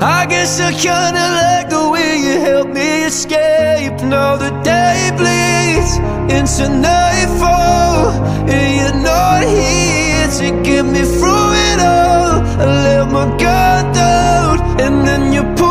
I guess I kinda like the way you help me escape. Now the day bleeds into nightfall, and you're not here to get me through it all. I let my guard down, and then you pull